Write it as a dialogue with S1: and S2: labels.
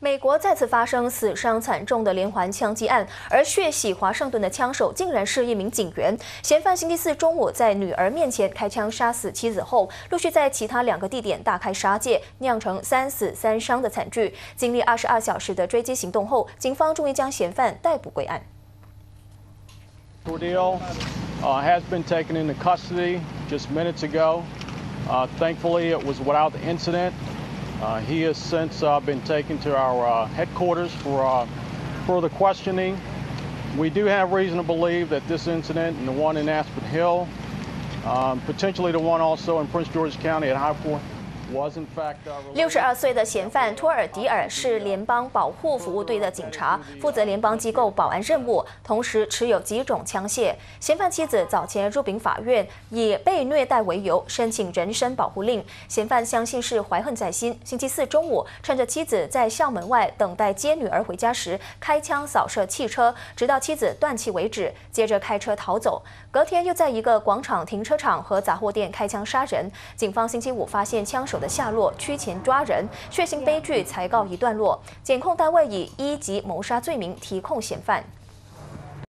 S1: 美国再次发生死伤惨重的连环枪击案，而血洗华盛顿的枪手竟然是一名警员。嫌犯星期四中午在女儿面前开枪杀死妻子后，陆续在其他两个地点大开杀戒，酿成三死三伤的惨剧。经历二十二小时的追击行动后，警方终于将嫌犯逮捕归案。
S2: Ordeal has been taken into custody just minutes ago. Thankfully, it was without the incident. Uh, he has since uh, been taken to our uh, headquarters for further questioning. We do have reason to believe that this incident and the one in Aspen Hill, um, potentially the one also in Prince George's County at High Point,
S1: 六十二岁的嫌犯托尔迪尔是联邦保护服务队的警察，负责联邦机构保安任务，同时持有几种枪械。嫌犯妻子早前入禀法院，以被虐待为由申请人身保护令。嫌犯相信是怀恨在心，星期四中午趁着妻子在校门外等待接女儿回家时，开枪扫射汽车，直到妻子断气为止，接着开车逃走。隔天又在一个广场停车场和杂货店开枪杀人。警方星期五发现枪手。的下落，驱钱抓人，血腥悲剧才告一段落。检控单位以一级谋杀罪名提控嫌犯。